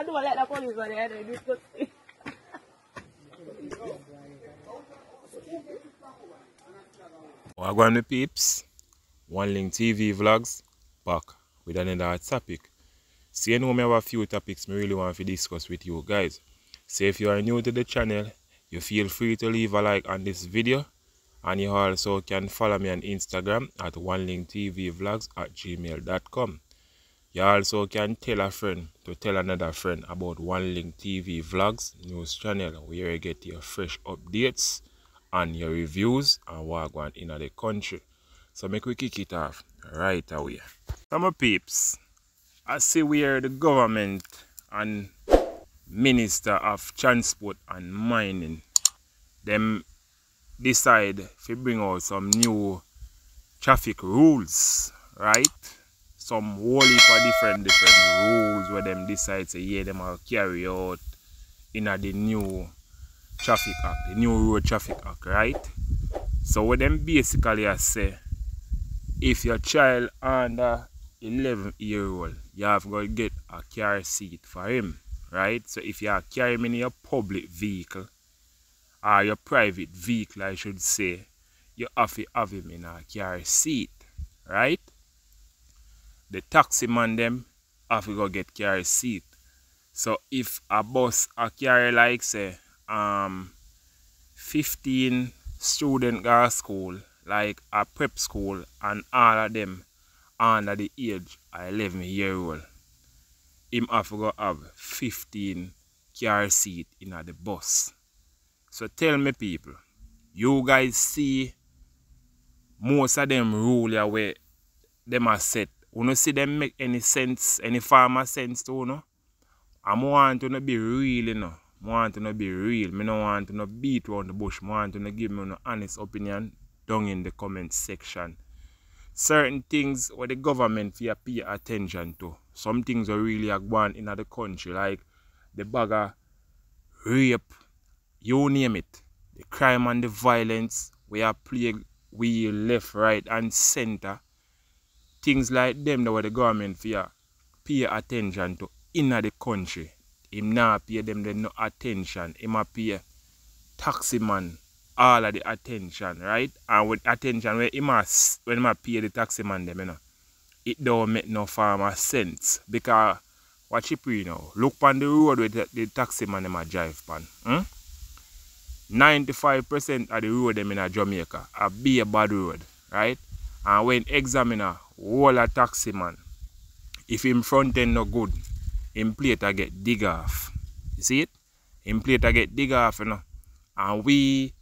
I don't disgusting. Wagwan peeps, One Link TV vlogs, back with another topic. See, you know me have a few topics me really want to discuss with you guys. So if you are new to the channel, you feel free to leave a like on this video. And you also can follow me on Instagram at onelinktvlogs at gmail.com. You also can tell a friend to tell another friend about One Link TV Vlogs news channel where you get your fresh updates and your reviews and what going in the country. So make we kick it off right away. Some peeps, I see where the government and Minister of Transport and Mining them decide to bring out some new traffic rules, right? Some whole heap of different different rules where them decide to yeah them will carry out in the new traffic act, the new road traffic act, right? So what them basically I say if your child under 11 year old you have got to get a car seat for him right so if you are carrying in your public vehicle or your private vehicle I should say you have to have him in a car seat right the taxi man them have to go get carry seat. So if a bus a carry like say um 15 student go school like a prep school and all of them under the age of 11 year old him have to go have 15 car seat in the bus. So tell me people you guys see most of them rule where them are set you know see them make any sense any farmer sense to you know I want to be real you know I want to be real. I don't want to beat around the bush. I want to give me an honest opinion down in the comment section. Certain things where the government fear pay attention to. Some things are really are going in the country, like the bagger rape, you name it. The crime and the violence, we are plague we left, right, and center. Things like them that were the government fear pay attention to in the country him not pay them the no attention. Him a pay taxi man all of the attention, right? And with attention when him a, when him a pay the taxi man them, you know, it don't make no farmer sense. Because it you know, look on the road with the, the taxi man them a drive pan. Hmm? 95% of the road them in a Jamaica a be a bad road, right? And when examiner all a taxi man, if him front end no good, him plate I get dig off. You see it? Him plate I get dig off, you know. And we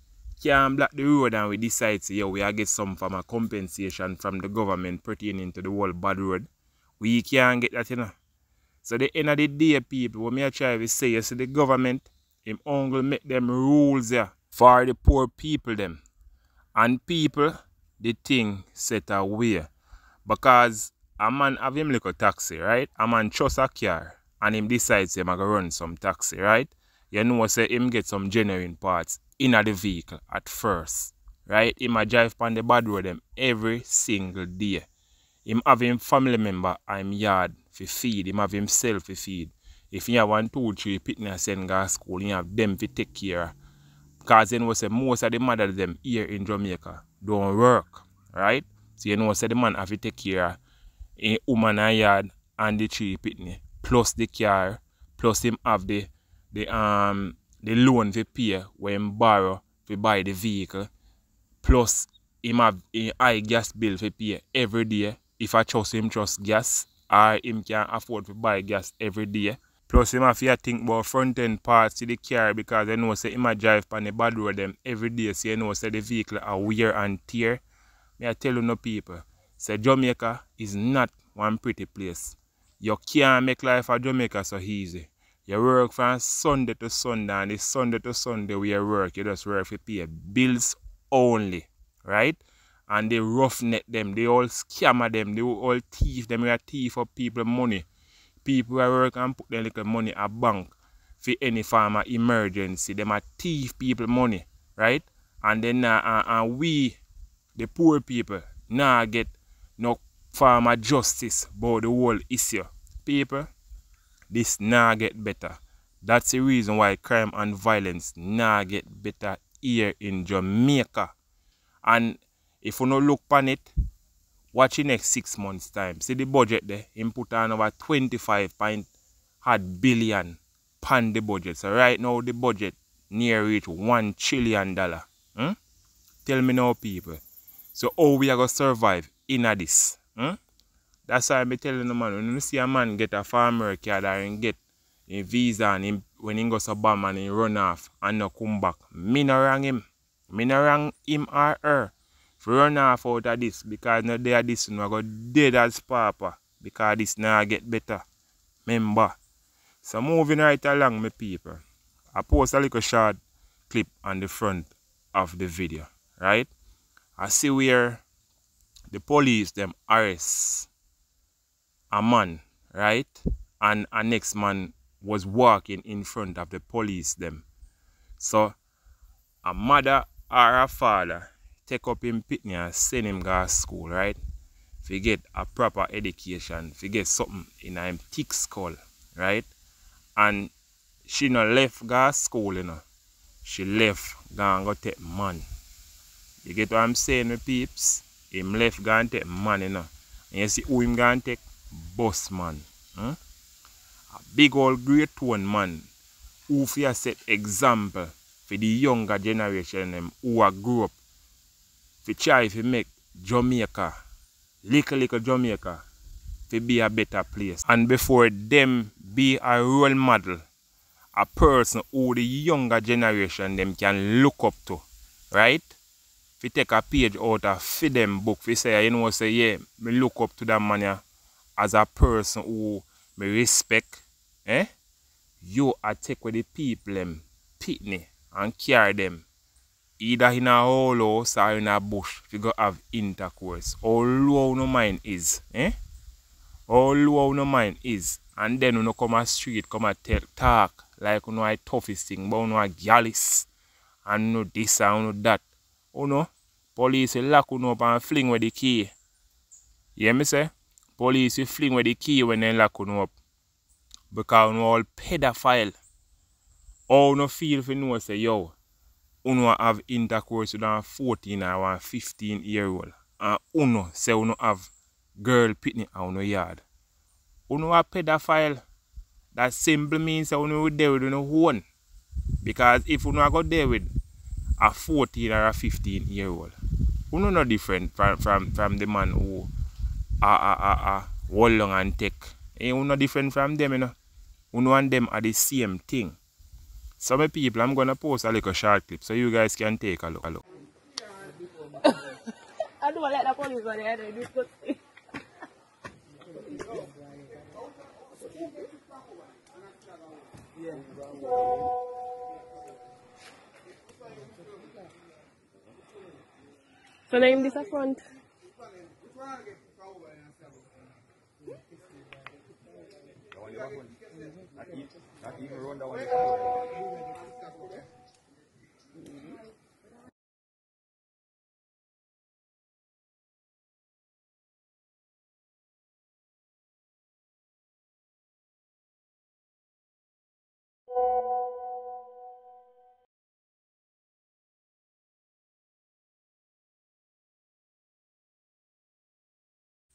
can block the road and we decide to, yeah, we are get some form of compensation from the government pertaining to the whole bad road. We can't get that, you know. So the end of the day, people, what me I try to say, you see the government, him only make them rules yeah, for the poor people them. And people, the thing set away. Because a man have him a taxi, right? A man trust a car and him decides going to run some taxi, right? You know say him get some genuine parts in the vehicle at first, right? Him a drive on the bad road them every single day. Him have him family member I'm yard for feed, him have himself for feed. If he have one, two, three pitney send go school, he have them to take care. Because you know say most of the mother them here in Jamaica don't work, right? So you know say the man have to take care a woman and yard and the three pitney plus the car, plus him have the the um the loan to pay when borrow to buy the vehicle, plus him have a high gas bill to pay every day. If I trust him trust gas, or him can afford to buy gas every day. Plus him have to think about front end parts to the car because I know say him a drive on the bad road them every day so you know say the vehicle are wear and tear. Me I tell you no people, say Jamaica is not one pretty place. You can't make life at Jamaica so easy. You work from Sunday to Sunday and it's Sunday to Sunday where you work. You just work for pay bills only. Right? And they roughneck them, they all scammer them, they all thief them, they are thief of people money. People who work and put their little money at bank for any farmer emergency. Them a thief people money, right? And then uh, uh, and we, the poor people, now get no farmer justice about the whole issue. People, this nah get better. That's the reason why crime and violence nah get better here in Jamaica. And if you no look on it, watch the next six months time. See the budget there, him put on over 25 point billion pan the budget. So right now the budget near reach one trillion dollar. Hmm? Tell me now people. So how we are gonna survive in this? Hmm? That's why I'm telling the man, when you see a man get a farmer card and get a visa and him, when he goes to bomb and he run off and no come back, me no wrong him. Me no wrong him or her. For run off out of this because no day this no go dead as papa because this now get better. Remember. So moving right along my people. I post a little short clip on the front of the video. Right? I see where the police them arrest a man, right? And a next man was walking in front of the police them. So a mother or a father take up him pitney and send him to school, right? If get a proper education, if get something in a thick skull, right? And she no left go school, you know. She left go and go take man. You get what I'm saying, peeps? Him left and take man, you know. And you see who him take? boss man. Huh? A big old great one man who for set example for the younger generation them who are grew up to try to make Jamaica, little little Jamaica, to be a better place. And before them be a role model, a person who the younger generation them can look up to, right? If you take a page out of for them book, if say, you know, say, yeah, me look up to that man, yeah, as a person who me respect, eh? You are take with the people them pitney and carry them either in a whole house or in a bush you go have intercourse. How low no mind is, eh? How low no mind is. And then you know, come a street, come a talk like you know a toughest thing, but you know a gallus and you know this and you know that. Oh, you know, police lock you up and fling with the key. You hear me say? Police will fling with the key when they lock you up. Because you all pedophile. How you feel you know say, yo, you have intercourse with a 14 or a 15 year old. And you say you have girl pitney on your yard. You a pedophile. That simply means that you will there with your own. Because if you know go there with a 14 or a 15 year old, you know no different from, from, from the man who a a a a hold long and take. Eh, you no different from them, you know. You and them are the same thing. Some people, I'm gonna post a little short clip so you guys can take a look. A look. I don't let the police go there, they disgusting. So name this a front.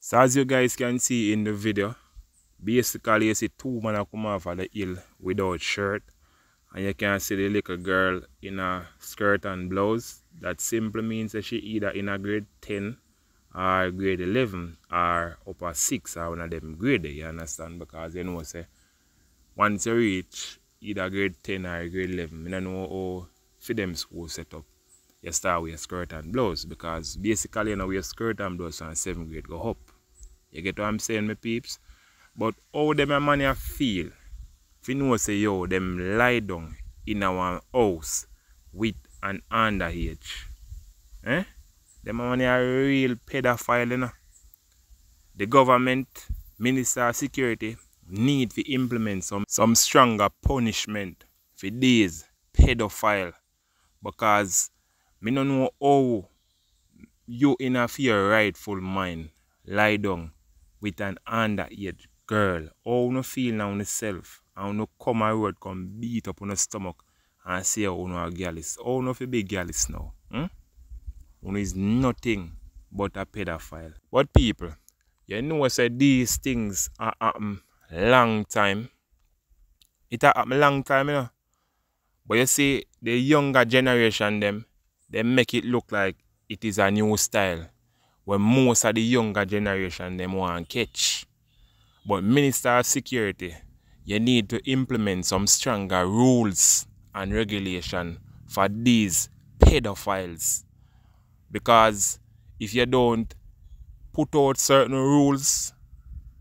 So as you guys can see in the video, basically you see two men come off of the hill without shirt. And you can see the little girl in a skirt and blouse. That simply means that she either in a grade 10 or grade 11 or upper 6 or one of them grade, you understand? Because you know, say, once you reach either grade 10 or grade 11, you don't know how for them school set up. You start with a skirt and blouse because basically you know we skirt and blouse on 7th grade go up. You get what I'm saying, my peeps? But how them a man feel? If you know say yo, them lie down in our house with an underage. Eh? Them a man a real pedophile, you know. The government, Minister of Security, need to implement some, some stronger punishment for these pedophile. Because me no know how you in a fear rightful mind lie down with an underage girl, how you feel now yourself and you come a road come beat up on stomach and say how you a girl is. How you fi big gallus now? Hmm? Is nothing but a pedophile. But people, you know I say these things are happen long time. It a long time, you know. But you see, the younger generation them, they make it look like it is a new style. When most of the younger generation them want catch. But Minister of Security, you need to implement some stronger rules and regulation for these pedophiles. Because if you don't put out certain rules,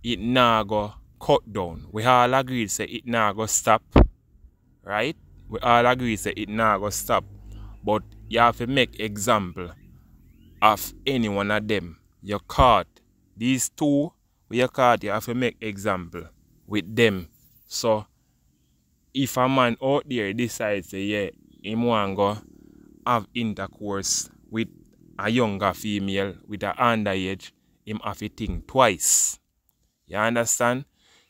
it now go cut down. We all agree say it now go stop. Right? We all agree say it now go stop. But you have to make example of any one of them. You caught these two we you caught you have to make example with them. So if a man out there decides say yeah, him want go have intercourse with a younger female with an underage, him have to think twice. You understand?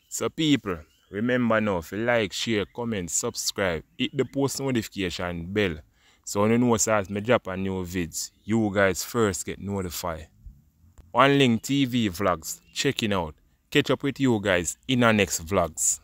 So people, remember now if you like, share, comment, subscribe, hit the post notification bell. So when you know as me drop a new vids, you guys first get notified. One Link TV vlogs, checking out. Catch up with you guys in our next vlogs.